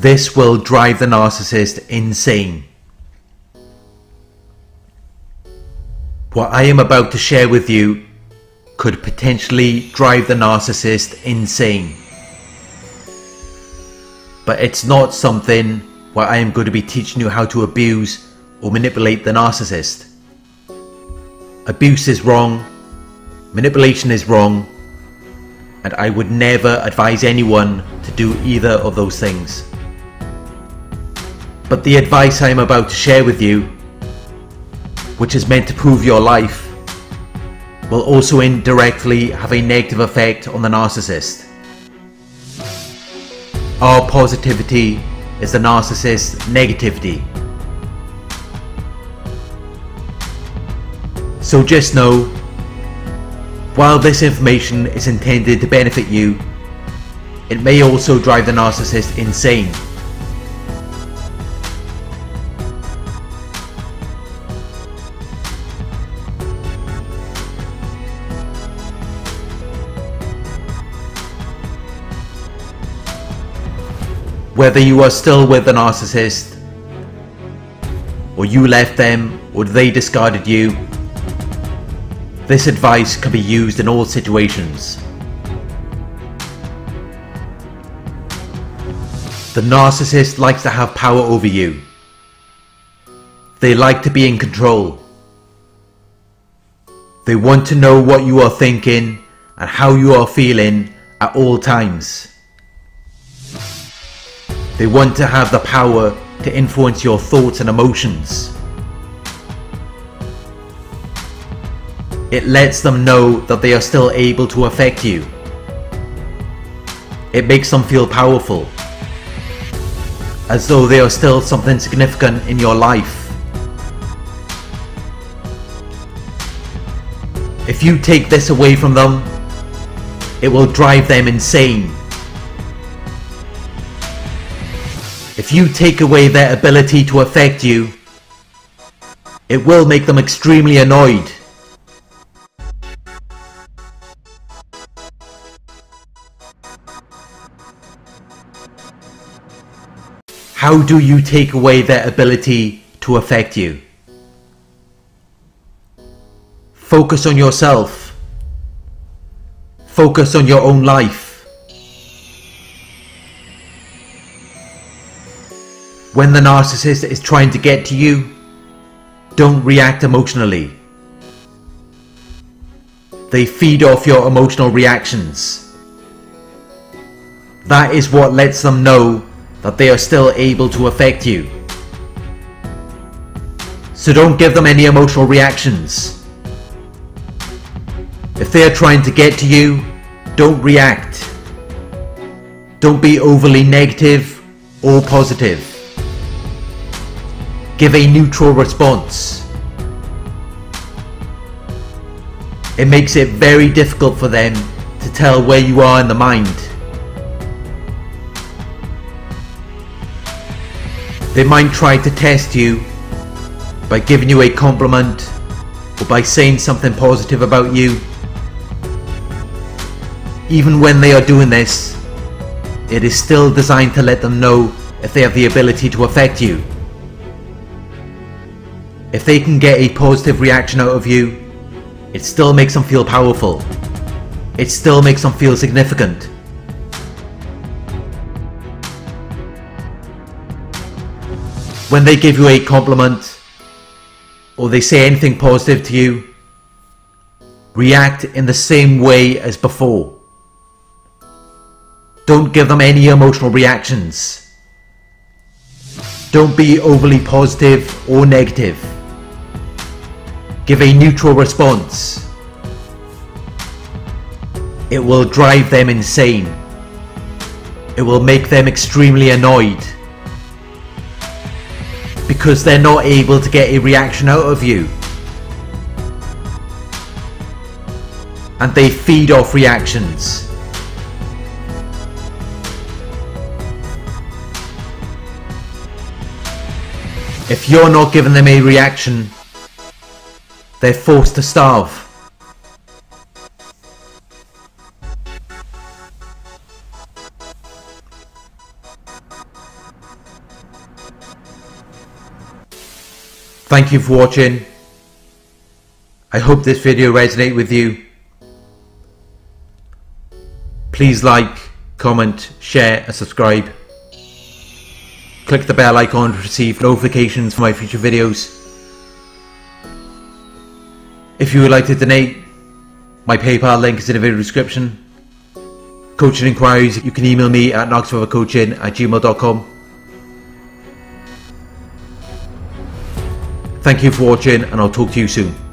This will drive the narcissist insane. What I am about to share with you could potentially drive the narcissist insane. But it's not something where I am going to be teaching you how to abuse or manipulate the narcissist. Abuse is wrong, manipulation is wrong, and I would never advise anyone to do either of those things. But the advice I am about to share with you, which is meant to prove your life, will also indirectly have a negative effect on the narcissist. Our positivity is the narcissist's negativity. So just know, while this information is intended to benefit you, it may also drive the narcissist insane. Whether you are still with the narcissist, or you left them, or they discarded you, this advice can be used in all situations. The narcissist likes to have power over you. They like to be in control. They want to know what you are thinking and how you are feeling at all times. They want to have the power to influence your thoughts and emotions. It lets them know that they are still able to affect you. It makes them feel powerful, as though they are still something significant in your life. If you take this away from them, it will drive them insane. If you take away their ability to affect you, it will make them extremely annoyed. How do you take away their ability to affect you? Focus on yourself. Focus on your own life. When the narcissist is trying to get to you, don't react emotionally. They feed off your emotional reactions. That is what lets them know that they are still able to affect you. So don't give them any emotional reactions. If they are trying to get to you, don't react. Don't be overly negative or positive. Give a neutral response. It makes it very difficult for them to tell where you are in the mind. They might try to test you by giving you a compliment or by saying something positive about you. Even when they are doing this, it is still designed to let them know if they have the ability to affect you. If they can get a positive reaction out of you, it still makes them feel powerful. It still makes them feel significant. When they give you a compliment, or they say anything positive to you, react in the same way as before. Don't give them any emotional reactions. Don't be overly positive or negative. Give a neutral response. It will drive them insane. It will make them extremely annoyed. Because they're not able to get a reaction out of you. And they feed off reactions. If you're not giving them a reaction, they're forced to starve. Thank you for watching. I hope this video resonated with you. Please like, comment, share and subscribe. Click the bell icon to receive notifications for my future videos. If you would like to donate, my PayPal link is in the video description. Coaching inquiries, you can email me at narcsurvivorcoaching at gmail.com. Thank you for watching and I'll talk to you soon.